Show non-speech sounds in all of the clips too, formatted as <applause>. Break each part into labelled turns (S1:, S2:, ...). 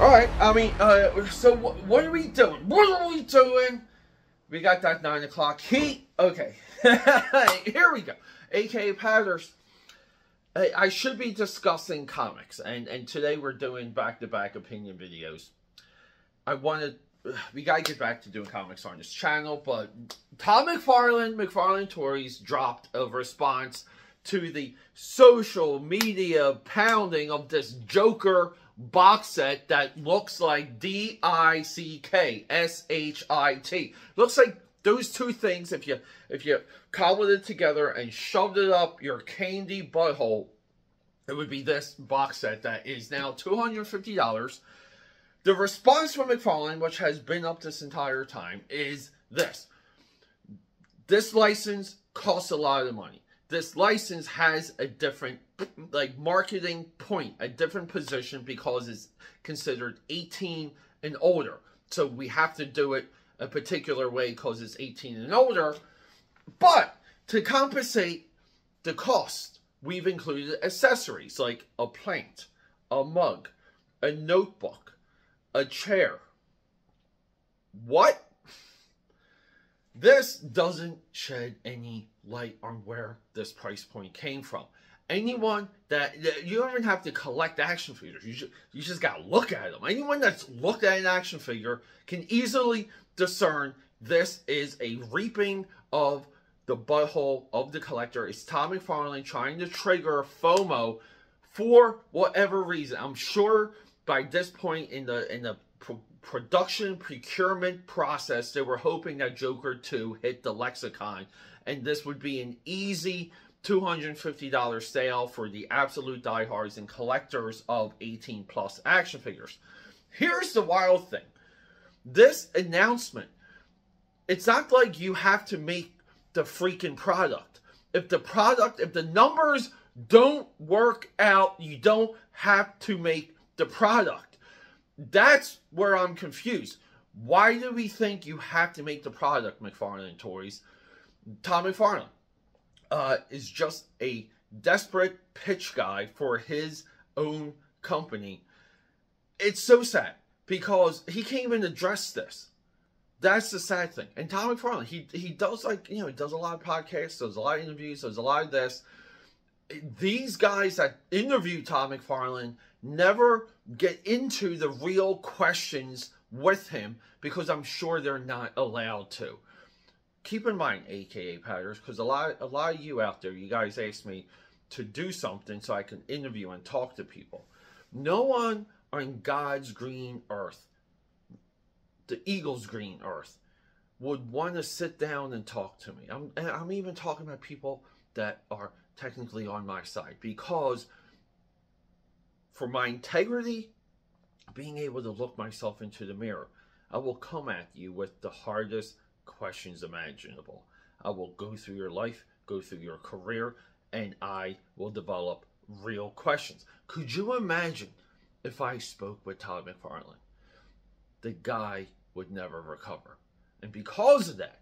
S1: All right. I mean, uh, so what, what are we doing? What are we doing? We got that nine o'clock heat. Okay. <laughs> Here we go. AKA Patters. I should be discussing comics, and, and today we're doing back-to-back opinion videos. I wanted, <sighs> we gotta get back to doing comics on this channel, but Todd McFarlane, McFarlane Toys dropped a response to the social media pounding of this Joker box set that looks like D-I-C-K-S-H-I-T. Looks like those two things, if you if you cobbled it together and shoved it up your candy butthole, it would be this box set that is now $250. The response from McFarlane, which has been up this entire time, is this. This license costs a lot of money this license has a different like marketing point, a different position because it's considered 18 and older. So we have to do it a particular way because it's 18 and older. But to compensate the cost, we've included accessories like a plant, a mug, a notebook, a chair. What? This doesn't shed any light on where this price point came from. Anyone that, you don't even have to collect action figures. You just, you just got to look at them. Anyone that's looked at an action figure can easily discern this is a reaping of the butthole of the collector. It's Todd McFarlane trying to trigger FOMO for whatever reason. I'm sure by this point in the in the production procurement process, they were hoping that Joker 2 hit the lexicon, and this would be an easy $250 sale for the absolute diehards and collectors of 18 plus action figures. Here's the wild thing. This announcement, it's not like you have to make the freaking product. If the product, if the numbers don't work out, you don't have to make the product. That's where I'm confused. Why do we think you have to make the product, McFarlane Toys? Tom McFarlane uh, is just a desperate pitch guy for his own company. It's so sad because he can't even address this. That's the sad thing. And Tom McFarlane, he he does like you know he does a lot of podcasts, does a lot of interviews, does a lot of this. These guys that interview Tom McFarlane never get into the real questions with him because I'm sure they're not allowed to. Keep in mind, AKA Patters, because a lot, a lot of you out there, you guys asked me to do something so I can interview and talk to people. No one on God's green earth, the eagle's green earth, would want to sit down and talk to me. I'm, I'm even talking about people that are technically on my side because for my integrity, being able to look myself into the mirror, I will come at you with the hardest questions imaginable. I will go through your life, go through your career, and I will develop real questions. Could you imagine if I spoke with Todd McFarlane? The guy would never recover. And because of that,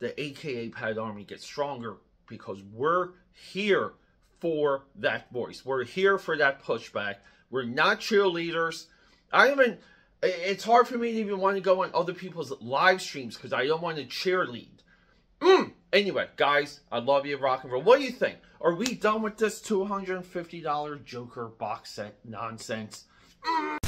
S1: the AKA Pad Army gets stronger because we're here for that voice. We're here for that pushback. We're not cheerleaders. I even, it's hard for me to even want to go on other people's live streams because I don't want to cheerlead. Mm. Anyway, guys, I love you, rock and roll. What do you think? Are we done with this $250 Joker box set nonsense? Mm.